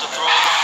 to throw